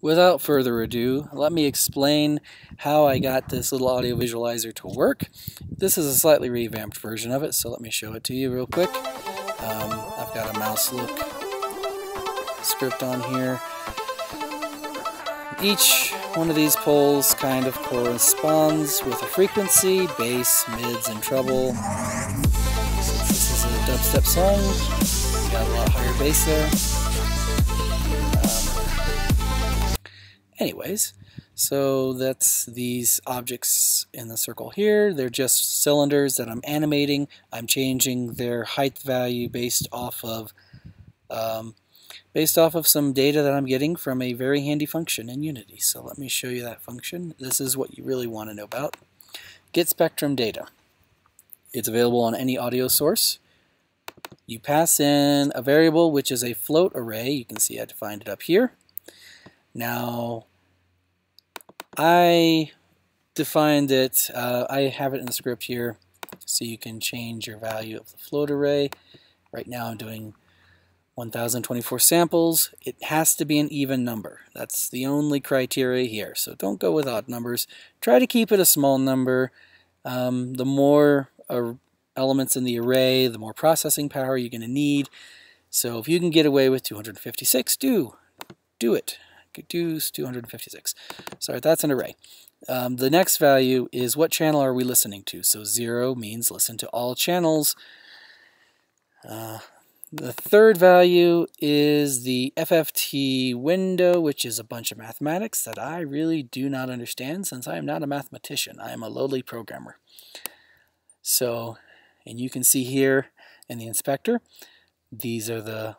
without further ado, let me explain how I got this little audio visualizer to work. This is a slightly revamped version of it, so let me show it to you real quick. Um, I've got a mouse look script on here. Each one of these poles kind of corresponds with a frequency, bass, mids, and treble. Since this is a dubstep song, got a lot higher bass there. Anyways, so that's these objects in the circle here. They're just cylinders that I'm animating. I'm changing their height value based off of um, based off of some data that I'm getting from a very handy function in Unity. So let me show you that function. This is what you really want to know about. Get spectrum data. It's available on any audio source. You pass in a variable which is a float array. You can see I defined it up here. Now I defined it, uh, I have it in the script here, so you can change your value of the float array. Right now I'm doing 1024 samples. It has to be an even number. That's the only criteria here. So don't go with odd numbers. Try to keep it a small number. Um, the more uh, elements in the array, the more processing power you're going to need. So if you can get away with 256, do. Do it reduce 256. Sorry, that's an array. Um, the next value is what channel are we listening to? So 0 means listen to all channels. Uh, the third value is the FFT window, which is a bunch of mathematics that I really do not understand since I am not a mathematician. I am a lowly programmer. So, and you can see here in the inspector, these are the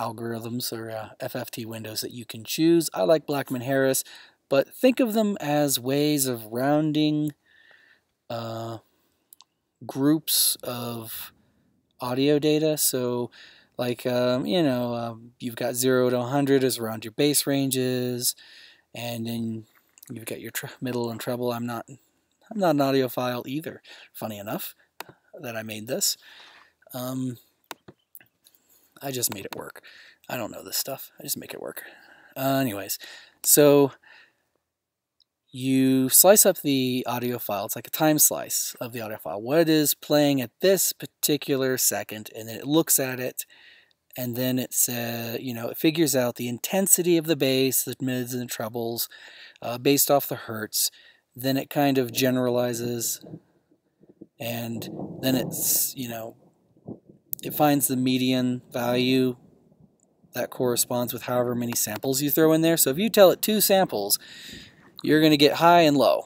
algorithms or uh, FFT windows that you can choose. I like Blackman Harris, but think of them as ways of rounding uh, groups of audio data. So, like, um, you know, um, you've got 0 to 100 is around your bass ranges, and then you've got your middle and treble. I'm not, I'm not an audiophile either, funny enough, that I made this. Um, I just made it work. I don't know this stuff. I just make it work. Uh, anyways, so you slice up the audio file. It's like a time slice of the audio file. What is playing at this particular second, and then it looks at it, and then it says, you know, it figures out the intensity of the bass, the mids and the trebles, uh, based off the hertz. Then it kind of generalizes, and then it's, you know, it finds the median value that corresponds with however many samples you throw in there. So if you tell it two samples, you're going to get high and low,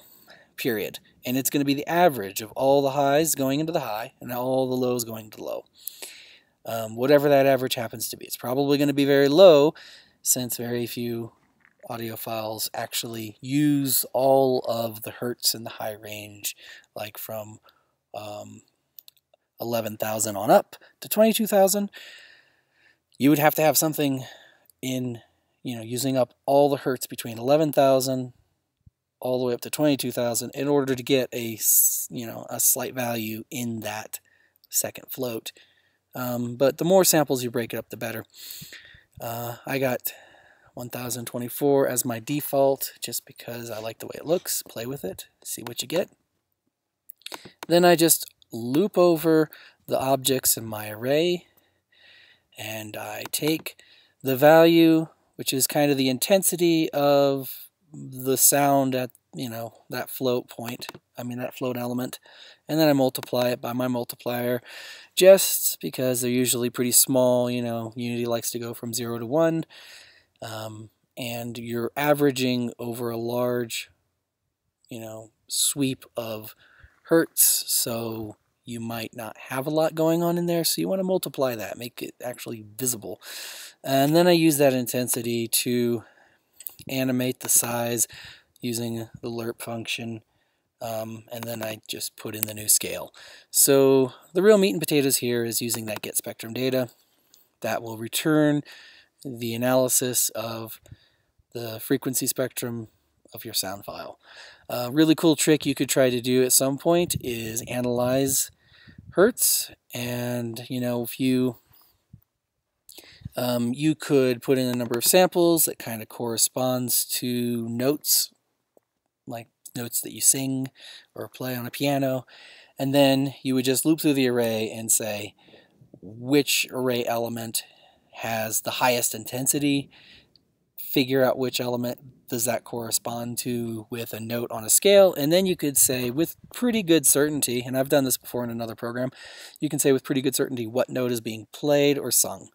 period. And it's going to be the average of all the highs going into the high and all the lows going to the low. Um, whatever that average happens to be. It's probably going to be very low since very few audiophiles actually use all of the hertz in the high range, like from um, 11,000 on up to 22,000, you would have to have something in, you know, using up all the hertz between 11,000 all the way up to 22,000 in order to get a, you know, a slight value in that second float. Um, but the more samples you break it up, the better. Uh, I got 1024 as my default just because I like the way it looks. Play with it, see what you get. Then I just loop over the objects in my array and I take the value which is kind of the intensity of the sound at you know that float point I mean that float element and then I multiply it by my multiplier just because they're usually pretty small you know Unity likes to go from 0 to 1 um, and you're averaging over a large you know sweep of hertz so you might not have a lot going on in there, so you want to multiply that, make it actually visible. And then I use that intensity to animate the size using the lerp function, um, and then I just put in the new scale. So the real meat and potatoes here is using that get spectrum data. That will return the analysis of the frequency spectrum of your sound file. A really cool trick you could try to do at some point is analyze hertz and you know if you Um, you could put in a number of samples that kind of corresponds to notes, like notes that you sing or play on a piano. And then you would just loop through the array and say which array element has the highest intensity, figure out which element does that correspond to with a note on a scale, and then you could say with pretty good certainty, and I've done this before in another program, you can say with pretty good certainty what note is being played or sung.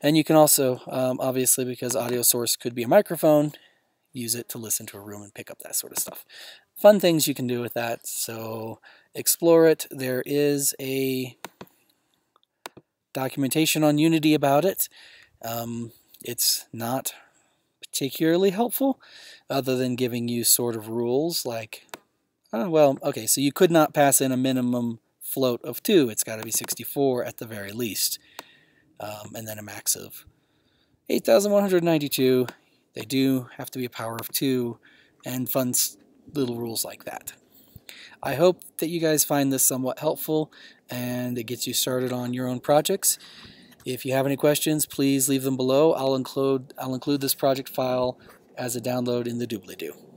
And you can also, um, obviously, because audio source could be a microphone, use it to listen to a room and pick up that sort of stuff. Fun things you can do with that, so explore it. There is a documentation on Unity about it. Um, it's not particularly helpful, other than giving you sort of rules like, oh, well, okay, so you could not pass in a minimum float of 2. It's got to be 64 at the very least. Um, and then a max of 8,192. They do have to be a power of 2 and fun little rules like that. I hope that you guys find this somewhat helpful and it gets you started on your own projects. If you have any questions, please leave them below. I'll include, I'll include this project file as a download in the doobly-doo.